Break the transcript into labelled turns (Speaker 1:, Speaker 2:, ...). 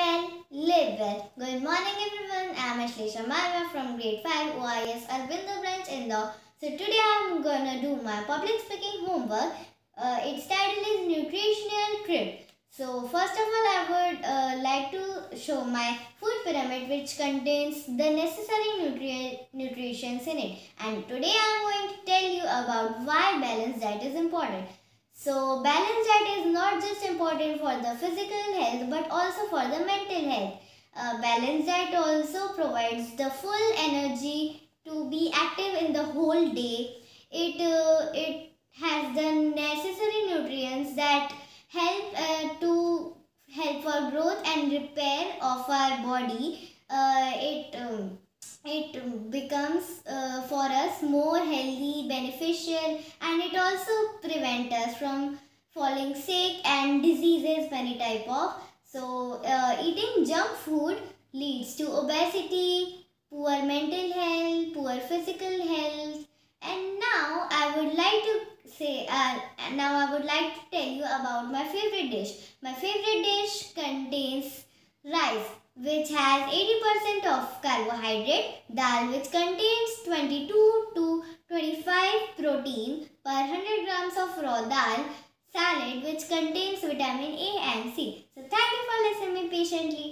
Speaker 1: well, live well. Good morning everyone. I am Ashlesha Marva from grade 5 OIS Aurobindo branch Indore. So today I am gonna do my public speaking homework. Uh, its title is Nutritional Crypt. So first of all I would uh, like to show my food pyramid which contains the necessary nutri nutrients in it. And today I am going to tell you about why balanced diet is important. So balanced diet is not just important for the physical health but also for the mental health. Uh, balanced diet also provides the full energy to be active in the whole day. It, uh, it has the necessary nutrients that help uh, to help for growth and repair of our body. Uh, it um, it becomes uh, for us more healthy, beneficial and it also prevent us from falling sick and diseases many type of. So uh, eating junk food leads to obesity, poor mental health, poor physical health and now I would like to say uh, now I would like to tell you about my favorite dish. My favorite dish contains rice which has 80% of carbohydrate, dal which contains 22 to 25 protein per 100 grams of raw dal, salad which contains vitamin A and C. So thank you for listening patiently.